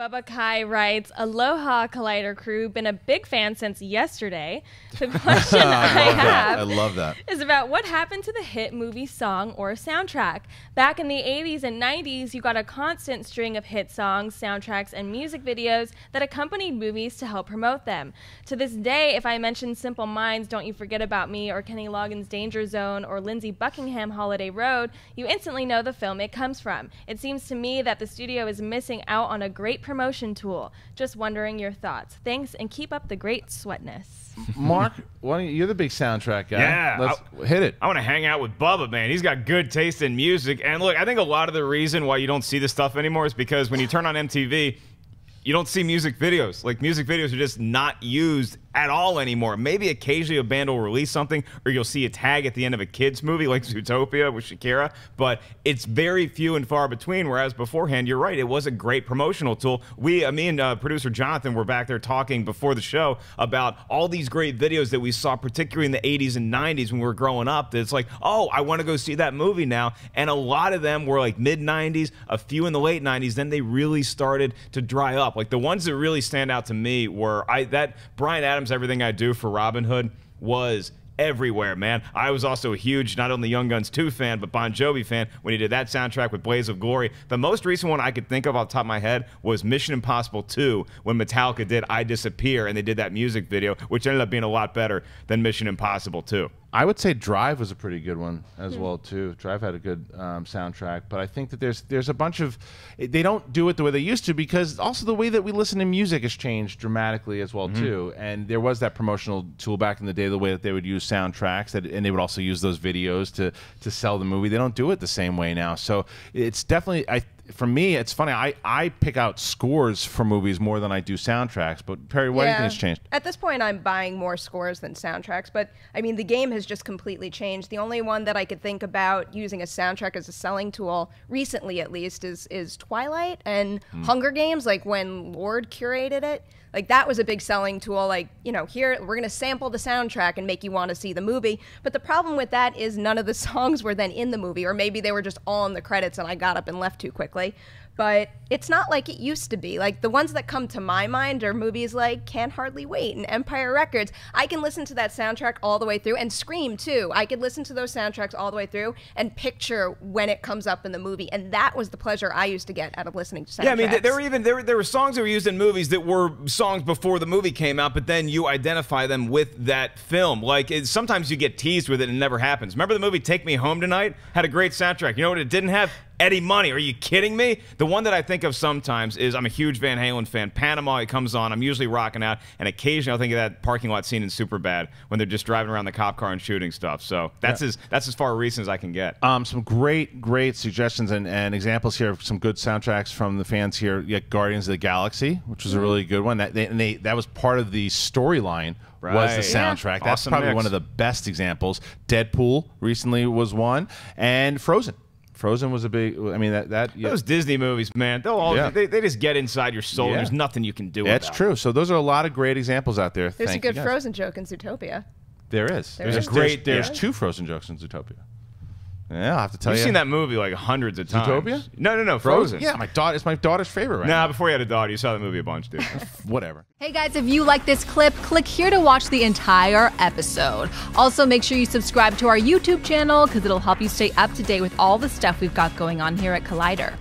Bubba Kai writes, Aloha Collider crew, been a big fan since yesterday. The question I, I have. I love that. is about what happened to the hit movie song or soundtrack. Back in the 80s and 90s, you got a constant string of hit songs, soundtracks, and music videos that accompanied movies to help promote them. To this day, if I mention Simple Minds, Don't You Forget About Me, or Kenny Loggins' Danger Zone, or Lindsey Buckingham Holiday Road, you instantly know the film it comes from. It seems to me that the studio is missing out on a great promotion tool. Just wondering your thoughts. Thanks, and keep up the great sweatness. Mark, why don't you, you're the big soundtrack guy. Yeah, Let's hit it. I want to hang out with Bubba, man. He's got good taste in music. And look, I think a lot of the reason why you don't see this stuff anymore is because when you turn on MTV, you don't see music videos. Like music videos are just not used at all anymore. Maybe occasionally a band will release something, or you'll see a tag at the end of a kids movie like Zootopia with Shakira. But it's very few and far between. Whereas beforehand, you're right, it was a great promotional tool. We, uh, me and uh, producer Jonathan, were back there talking before the show about all these great videos that we saw, particularly in the 80s and 90s when we were growing up. That it's like, oh, I want to go see that movie now. And a lot of them were like mid 90s, a few in the late 90s. Then they really started to dry up. Like the ones that really stand out to me were I that Bryan Adams everything I do for Robin Hood was everywhere, man. I was also a huge, not only Young Guns 2 fan, but Bon Jovi fan when he did that soundtrack with Blaze of Glory. The most recent one I could think of off the top of my head was Mission Impossible 2 when Metallica did I Disappear and they did that music video, which ended up being a lot better than Mission Impossible 2. I would say Drive was a pretty good one as hmm. well too. Drive had a good um, soundtrack, but I think that there's there's a bunch of eh, they don't do it the way they used to because also the way that we listen to music has changed dramatically as well mm-hmm. too. And there was that promotional tool back in the day, the way that they would use soundtracks, that, and they would also use those videos to to sell the movie. They don't do it the same way now, so it's definitely I for me, it's funny. I, I pick out scores for movies more than I do soundtracks. But Perri, why do you think it's changed? At this point, I'm buying more scores than soundtracks. But I mean, the game has just completely changed. The only one that I could think about using a soundtrack as a selling tool, recently at least, is is Twilight and hmm. Hunger Games. Like when Lorde curated it, like that was a big selling tool. Like you know, here we're gonna sample the soundtrack and make you want to see the movie. But the problem with that is none of the songs were then in the movie, or maybe they were just all in the credits and I got up and left too quickly. But it's not like it used to be. Like the ones that come to my mind are movies like Can't Hardly Wait and Empire Records. I can listen to that soundtrack all the way through, and Scream too. I could listen to those soundtracks all the way through and picture when it comes up in the movie, and that was the pleasure I used to get out of listening to soundtracks. Yeah, I mean, there were even there were, there were songs that were used in movies that were songs before the movie came out, but then you identify them with that film. Like it, sometimes you get teased with it and it never happens. Remember the movie Take Me Home Tonight had a great soundtrack. You know what it didn't have? Eddie Money. Are you kidding me? The one that I think of sometimes is I'm a huge Van Halen fan. Panama, it comes on. I'm usually rocking out, and occasionally I'll think of that parking lot scene in Superbad when they're just driving around the cop car and shooting stuff. So that's as that's as far recent as I can get. Um, some great, great suggestions and, and examples here of some good soundtracks from the fans here. Yeah, Guardians of the Galaxy, which was a really good one. That they, and they that was part of the storyline. Was the soundtrack? That's Awesome probably mix. one of the best examples. Deadpool recently was one, and Frozen. Frozen was a big. I mean that that yeah, Those Disney movies, man, they'll all Yeah. they, they just get inside your soul. Yeah. There's nothing you can do. that's about it. true. So those are a lot of great examples out there. There's Thank a good guys. Frozen joke in Zootopia. There is. There there's is. Great, There's, yeah. there's two Frozen jokes in Zootopia. Yeah, I'll have to tell You've you. seen that movie like hundreds of times. Zootopia? No, no, no, Frozen. Yeah, my daughter. It's my daughter's favorite right Nah, now. before you had a daughter, you saw the movie a bunch, dude. Whatever. Hey guys, if you like this clip, click here to watch the entire episode. Also, make sure you subscribe to our YouTube channel because it'll help you stay up to date with all the stuff we've got going on here at Collider.